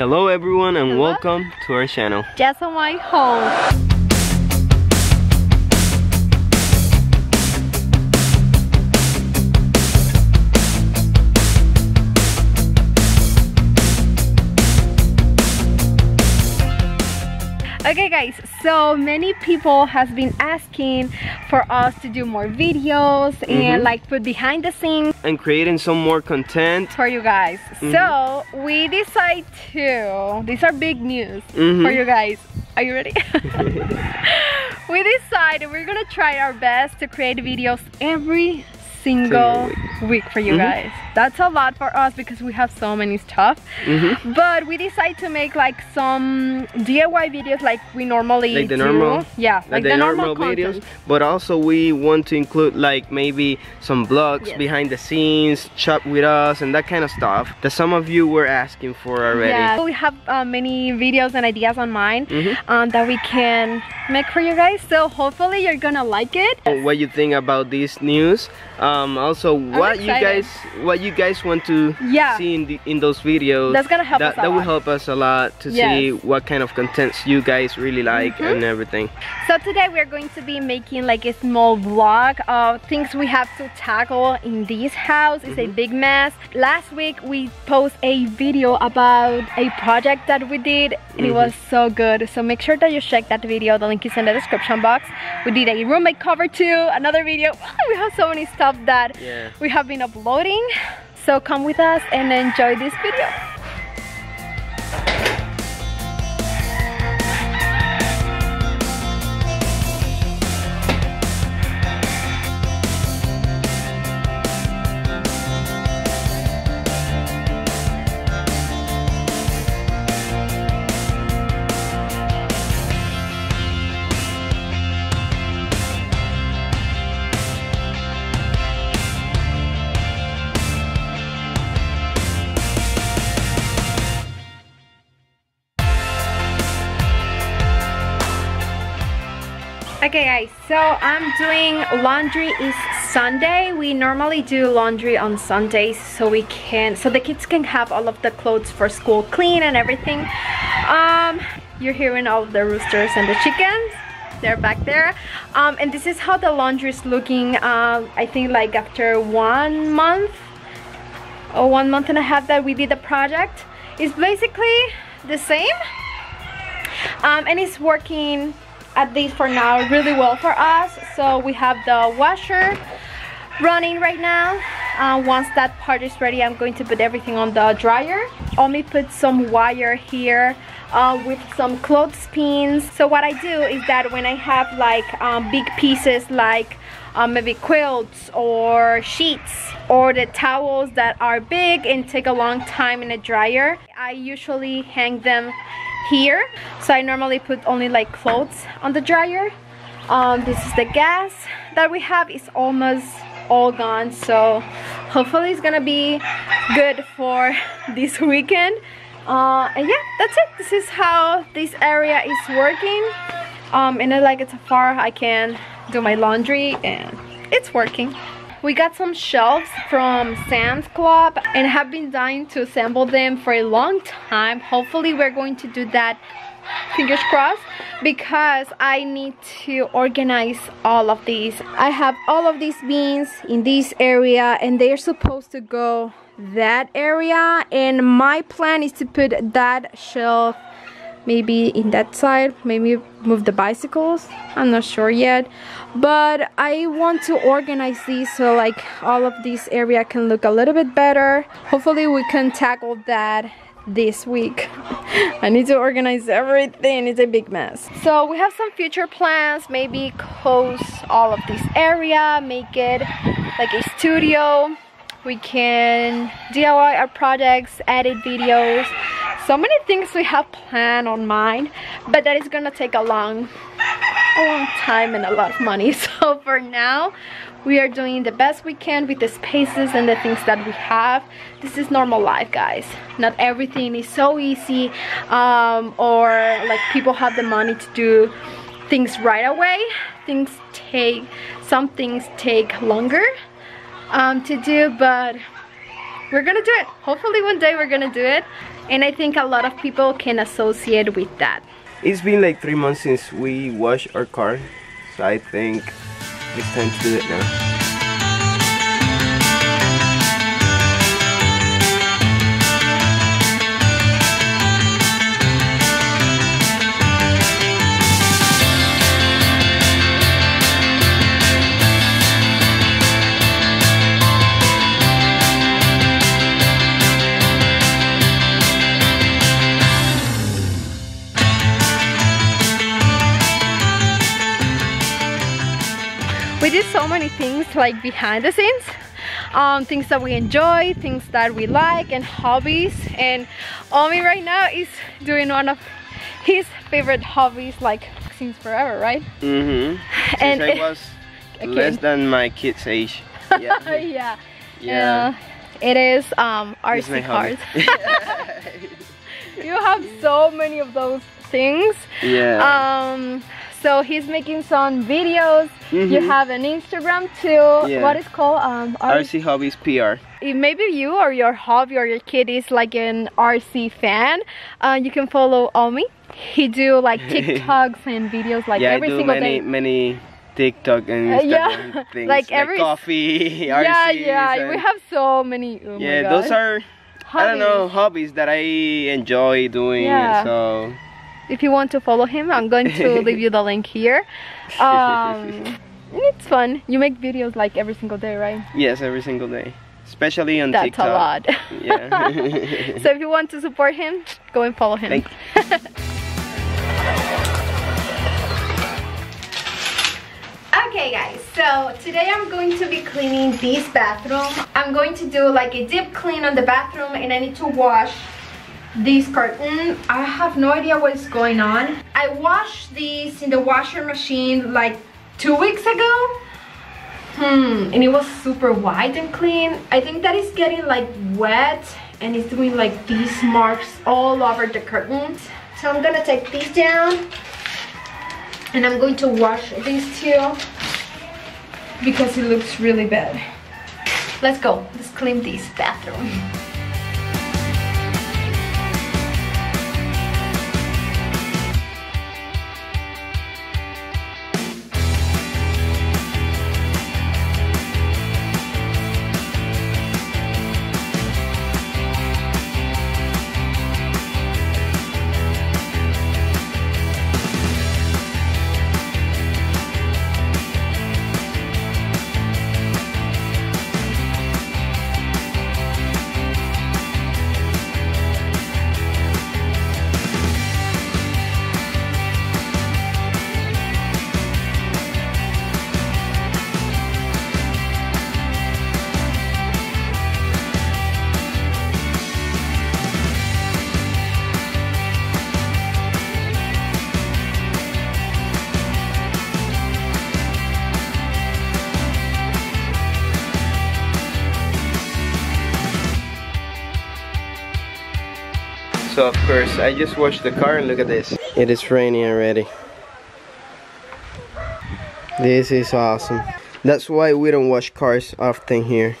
Hello everyone and welcome to our channel. Jazomy Home. Okay guys, so many people has been asking for us to do more videos and Mhm. like put behind the scenes And creating some more content. for you guys. Mhm. So we decide to, these are big news Mhm. for you guys. Are you ready? we decided we're gonna try our best to create videos every single Single week for you Mhm. guys. That's a lot for us because we have so many stuff. Mhm. But we decided to make like some DIY videos like we normally Like the do. normal- yeah, Like, the, normal, videos, but also we want to include like maybe some vlogs Yes. behind the scenes, chat with us, and that kind of stuff that some of you were asking for already. Yeah, we have uh, many videos and ideas on mind Mhm. um, that we can make for you guys. So hopefully you're gonna like it. What you think about this news? Um, also, what you guys, what you guys want to Yeah. see in the, in those videos? That's gonna help that, us a That will help us a lot to see Yes. Mm-hmm. what kind of contents you guys really like and everything. So today we're going to be making like a small vlog of things we have to tackle in this house. It's a big mess. Last week we post a video about a project that we did and it was so good. So make sure that you check that video. The link is in the description box. We did a roommate cover too, another video. We have so many stuff that Yeah. we have been uploading. So come with us and enjoy this video. Okay guys, so I'm doing laundry is Sunday. We normally do laundry on Sundays so we can so the kids can have all of the clothes for school clean and everything. Um you're hearing all of the roosters and the chickens. They're back there. Um and this is how the laundry is looking uh, I think like after one month or one month and a half that we did the project. It's basically the same um, and it's working at least for now really well for us. So we have the washer running right now. Uh, once that part is ready I'm going to put everything on the dryer. Omy put some wire here uh, with some clothespins so what I do is that when I have like um, big pieces like um, maybe quilts or sheets or the towels that are big and take a long time in the dryer I usually hang them here. So I normally put only like clothes on the dryer. Um, this is the gas that we have. Is almost all gone so hopefully it's gonna be good for this weekend. Uh, and yeah that's it. This is how this area is working. Um, and then like it's far I can do my laundry and it's working we got some shelves from Sam's Club and have been dying to assemble them for a long time. Hopefully we're going to do that, fingers crossed, because I need to organize all of these. I have all of these beans in this area and they're supposed to go that area and my plan is to put that shelf maybe in that side maybe move the bicycles i'm not sure yet. But i want to organize these so like all of this area can look a little bit better. Hopefully we can tackle that this week. I need to organize everything it's a big mess. So we have some future plans maybe close all of this area make it like a studio we can DIY our projects, edit videos, so many things we have planned on mind, but that is gonna take a long, a long time and a lot of money. So for now, we are doing the best we can with the spaces and the things that we have. This is normal life, guys. Not everything is so easy, um, or like people have the money to do things right away. Things take, some things take longer um, to do, but we're gonna do it. Hopefully one day we're gonna do it. and I think a lot of people can associate with that. It's been like three months since we washed our car, so I think it's time to do it now. So many things like behind the scenes. Um, things that we enjoy things that we like and hobbies. And Omy right now is doing one of his favorite hobbies like since forever right? Mm-hmm. And I was less than my kid's age. Yeah. Yeah. Yeah. Uh, it is um RC cars you have so many of those things. Yeah. Um so he's making some videos mm -hmm. you mm-hmm. have an instagram too yeah. what is called um rc hobbies pr if maybe you or your hobby or your kid is like an rc fan uh, you can follow omy he do like tiktoks and videos like yeah, every single many, day many TikTok and Instagram uh, yeah. things like, every like coffee, RCs yeah, yeah. We have so many. Oh yeah, those are hobbies. I don't know hobbies that I enjoy doing. Yeah. So if you want to follow him i'm going to leave you the link here. Um, it's fun. You make videos like every single day right? Yes every single day. Especially on that's TikTok. a lot. Yeah. So if you want to support him go and follow him. Okay guys, so today I'm going to be cleaning this bathroom. I'm going to do like a deep clean on the bathroom and I need to wash this curtain i have no idea what's going on. I washed this in the washer machine like two weeks ago. Hmm and it was super white and clean. I think that is getting like wet and it's doing like these marks all over the curtains. So i'm gonna take these down and i'm going to wash these two because it looks really bad. Let's go. Let's clean this bathroom Of course, I just washed the car and look at this. It is raining already. This is awesome. That's why we don't wash cars often here.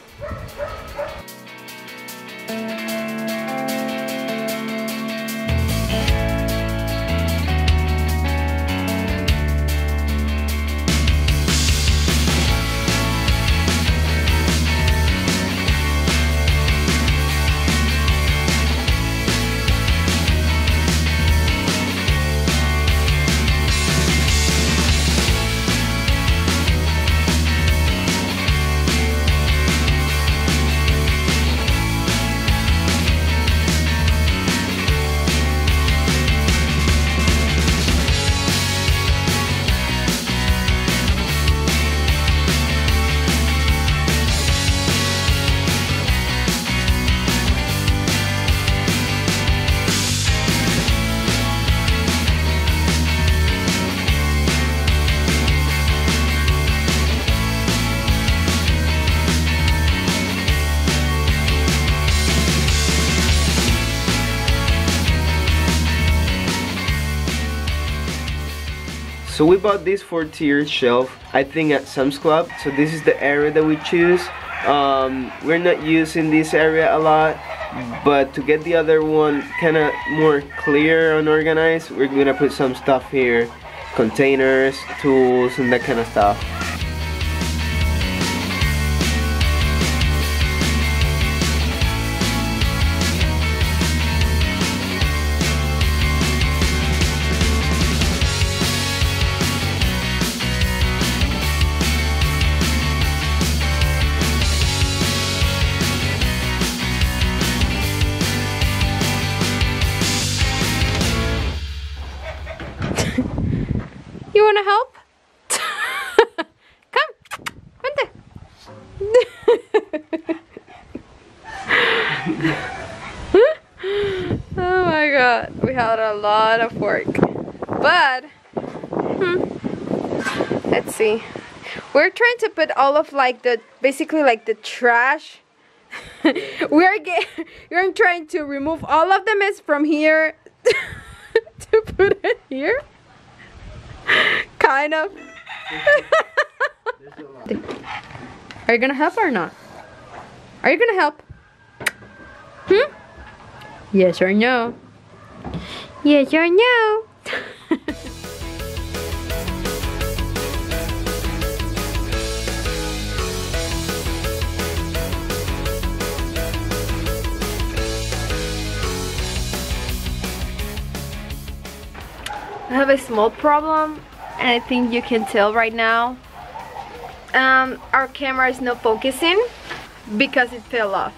So we bought this four tier shelf, I think at Sam's Club. So this is the area that we choose. Um, we're not using this area a lot but to get the other one kind of more clear and organized we're gonna put some stuff here containers tools and that kind of stuff You wanna help? Come, vente. oh my god, we had a lot of work. But, hmm, let's see. We're trying to put all of like the, basically like the trash. we're get, we're trying to remove all of the mess from here to put it here kind of. Are you gonna help or not? Are you gonna help? Hmm? Yes or no? Yes or no? Have a small problem and I think you can tell right now. Um, our camera is not focusing because it fell off.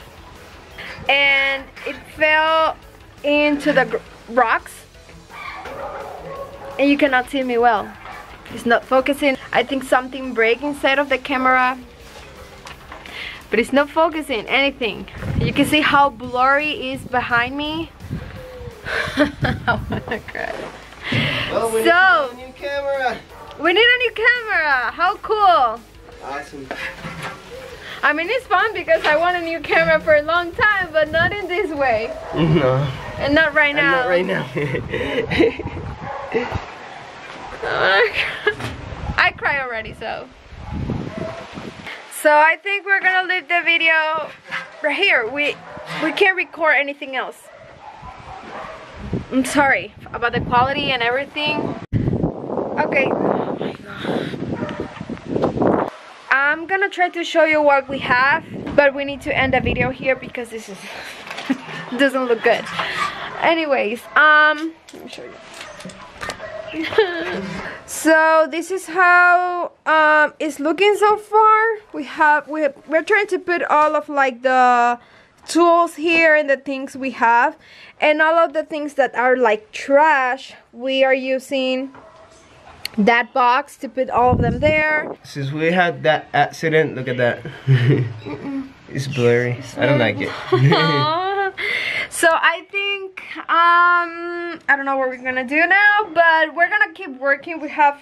And it fell into the rocks and you cannot see me well. It's not focusing. I think something break inside of the camera but it's not focusing anything. You can see how blurry is behind me. I wanna cry. Well, we So- need a new camera We need a new camera. How cool. awesome I mean, it's fun because I want a new camera for a long time, but not in this way. no And not right now. not right now I cry already, so. So I think we're gonna leave the video right here. We we can't record anything else. I'm sorry about the quality and everything. Okay. I'm gonna try to show you what we have, but we need to end the video here because this is doesn't look good. Anyways, um, let me show you. so this is how um it's looking so far we have we have, we're trying to put all of like the tools here and the things we have. And all of the things that are like trash we are using that box to put all of them there. Since we had that accident look at that. It's blurry. I don't like it. So I think um I don't know what we're gonna do now but we're gonna keep working. We have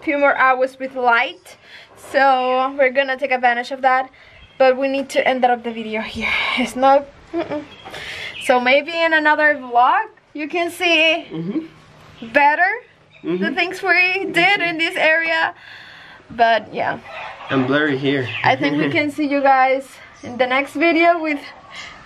a few more hours with light so we're gonna take advantage of that but we need to end up the video here. It's not mm -mm. so maybe in another vlog you can see Mhm. better the Mhm. things we did in this area but yeah. I'm blurry here. I think we can see you guys in the next video with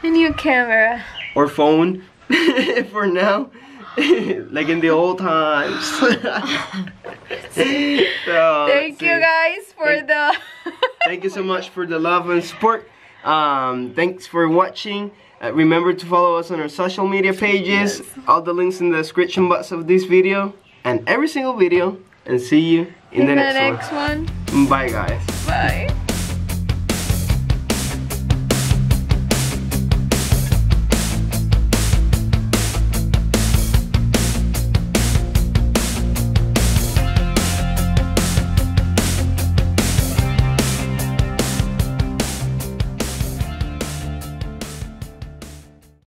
a new camera. Or phone. For now like in the old times. So, Thank you guys for Thank- the thank you so much for the love and support. Um thanks for watching. Uh, remember to follow us on our social media pages. All the links in the description box of this video. And every single video. And see you in, in the, the next, next one. one. Bye guys. Bye.